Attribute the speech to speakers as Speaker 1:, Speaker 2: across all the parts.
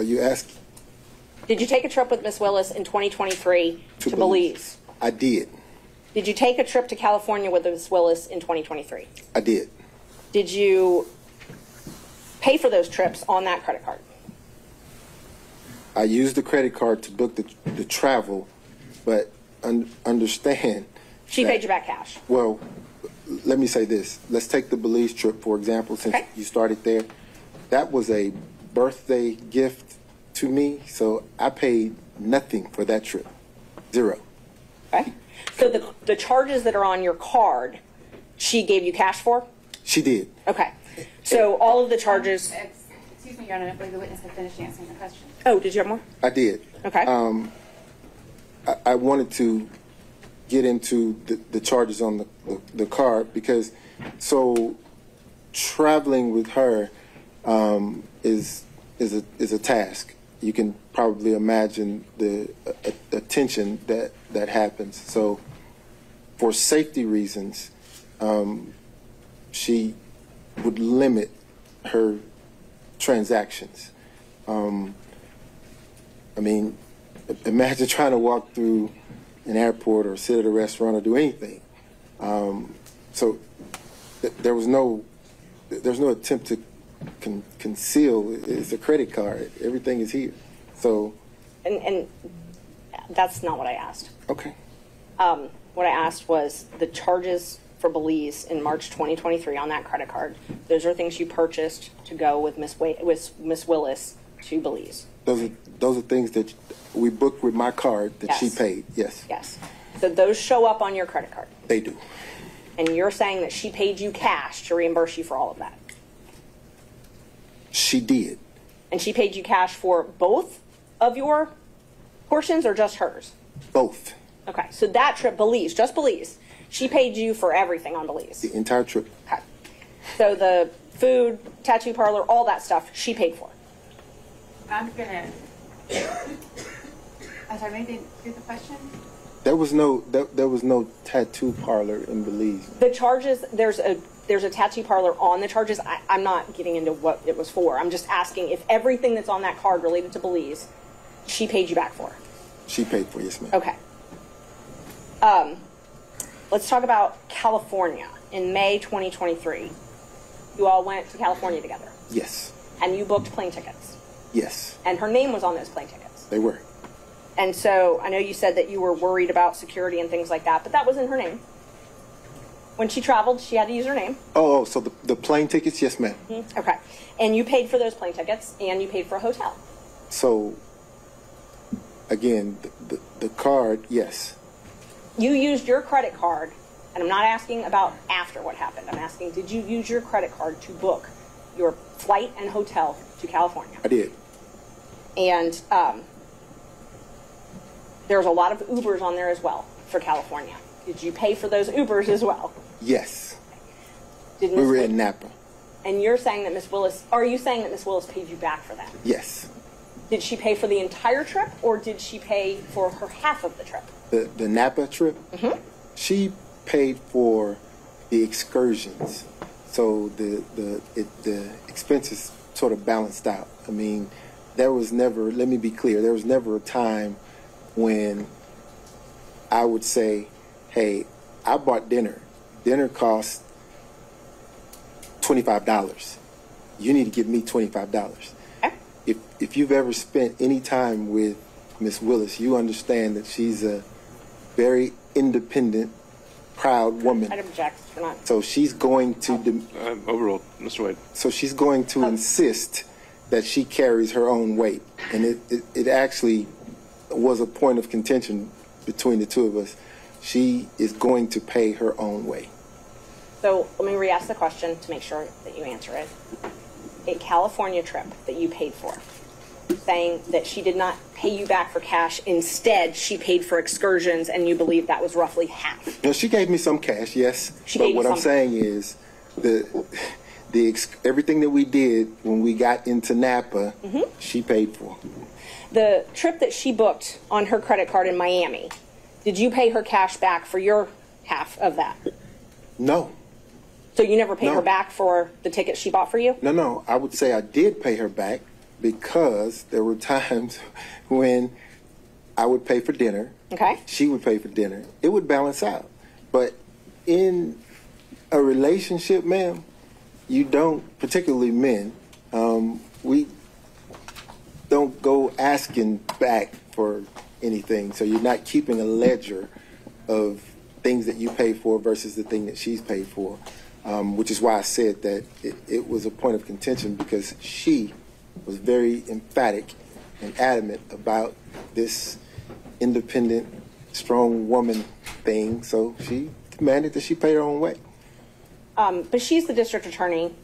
Speaker 1: Are you asking?
Speaker 2: Did you take a trip with Miss Willis in 2023 to, Belize?
Speaker 1: I did.
Speaker 2: Did you take a trip to California with Miss Willis in 2023?
Speaker 1: I did.
Speaker 2: Did you pay for those trips on that credit card?
Speaker 1: I used the credit card to book the, the travel, but un, understand.
Speaker 2: She
Speaker 1: that-
Speaker 2: paid you back cash.
Speaker 1: Well, let me say this. Let's take the Belize trip, for example, since
Speaker 2: Okay.
Speaker 1: you started there. That was a birthday gift to me, so I paid nothing for that trip. Zero.
Speaker 2: Okay. So the, the charges that are on your card, she gave you cash for?
Speaker 1: She did.
Speaker 2: Okay. So all of the charges.
Speaker 3: Ex- Excuse me, Your Honor, I believe the witness had finished answering the question.
Speaker 2: Oh, did you have more?
Speaker 1: I did.
Speaker 2: Okay.
Speaker 1: Um, I, I wanted to get into the, the charges on the, the, the card because so traveling with her um, is is a is a task. You can probably imagine the uh, attention that that happens. So for safety reasons, um, she would limit her transactions. Um, I mean, imagine trying to walk through an airport or sit at a restaurant or do anything. Um, so th- there was no, there's no attempt to con- conceal. is a credit card. Everything is here. So
Speaker 2: And, and that's not what I asked.
Speaker 1: okay,
Speaker 2: Um, what I asked was the charges for Belize in March 2023 on that credit card. Those are things you purchased to go with Miss with Miss Willis to Belize.
Speaker 1: those are those are things that we booked with my card that she paid. Yes,
Speaker 2: Yes. So those show up on your credit card.
Speaker 1: they do.
Speaker 2: And you're saying that she paid you cash to reimburse you for all of that.
Speaker 1: She did.
Speaker 2: And she paid you cash for both of your portions or just hers?
Speaker 1: Both
Speaker 2: Okay. So that trip, Belize, just Belize, she paid you for everything on Belize.
Speaker 1: the entire trip.
Speaker 2: Okay. So the food, tattoo parlor, all that stuff, she paid for.
Speaker 3: I'm gonna, I'm sorry, maybe repeat the question?
Speaker 1: There was no there, there was no tattoo parlor in Belize.
Speaker 2: The charges, there's a there's a tattoo parlor on the charges. I, I'm not getting into what it was for. I'm just asking if everything that's on that card related to Belize, she paid you back for.
Speaker 1: She paid for yes, ma'am.
Speaker 2: Okay. Um, let's talk about California. In May 2023, you all went to California together,
Speaker 1: Yes,
Speaker 2: and you booked plane tickets,
Speaker 1: yes,
Speaker 2: and her name was on those plane tickets.
Speaker 1: they were.
Speaker 2: And so I know you said that you were worried about security and things like that, but that was in her name. When she traveled, she had to use her name.
Speaker 1: Oh, oh, so the, the plane tickets, yes, ma'am.
Speaker 2: Okay. And you paid for those plane tickets and you paid for a hotel.
Speaker 1: So, again, the, the, the card, yes,
Speaker 2: You used your credit card, and I'm not asking about after what happened. I'm asking, did you use your credit card to book your flight and hotel to California?
Speaker 1: I did.
Speaker 2: And um, there's a lot of Ubers on there as well for California. Did you pay for those Ubers as well?
Speaker 1: Yes,
Speaker 2: Did
Speaker 1: we were in Napa.
Speaker 2: And you're saying that Miss Willis, are you saying that Miss Willis paid you back for that?
Speaker 1: Yes,
Speaker 2: Did she pay for the entire trip, or did she pay for her half of the trip?
Speaker 1: the the Napa trip. Mm-hmm. She paid for the excursions, so the the it, the expenses sort of balanced out. I mean, there was never. Let me be clear. There was never a time when I would say, "Hey, I bought dinner. Dinner cost twenty five dollars. You need to give me twenty five dollars."
Speaker 2: Okay.
Speaker 1: if if you've ever spent any time with Miss Willis, you understand that she's a very independent, proud woman.
Speaker 2: I'd object. Not.
Speaker 1: So she's going to dem-
Speaker 4: Um, overruled, Mr. Wade.
Speaker 1: so she's going to insist that she carries her own weight, and it, it it actually was a point of contention between the two of us. She is going to pay her own way.
Speaker 2: So let me re-ask the question to make sure that you answer it. A California trip that you paid for, saying that she did not pay you back for cash. Instead, she paid for excursions, and you believe that was roughly half.
Speaker 1: No, she gave me some cash, yes.
Speaker 2: She
Speaker 1: but what I'm saying is the the ex- everything that we did when we got into Napa,
Speaker 2: Mm-hmm.
Speaker 1: she paid for.
Speaker 2: The trip that she booked on her credit card in Miami, did you pay her cash back for your half of that?
Speaker 1: No,
Speaker 2: So you never paid
Speaker 1: No.
Speaker 2: her back for the ticket she bought for you?
Speaker 1: no, no. I would say I did pay her back because there were times when I would pay for dinner.
Speaker 2: Okay.
Speaker 1: She would pay for dinner. It would balance out. But in a relationship, ma'am, you don't, particularly men, um, we don't go asking back for anything. So you're not keeping a ledger of things that you pay for versus the thing that she's paid for. Um, which is why I said that it, it was a point of contention because she was very emphatic and adamant about this independent, strong woman thing. So she demanded that she pay her own way.
Speaker 2: Um, but she's the district attorney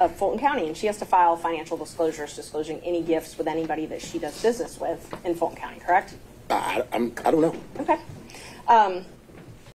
Speaker 2: of Fulton County, and she has to file financial disclosures disclosing any gifts with anybody that she does business with in Fulton County, correct?
Speaker 1: I, I'm, I don't know.
Speaker 2: Okay. Um,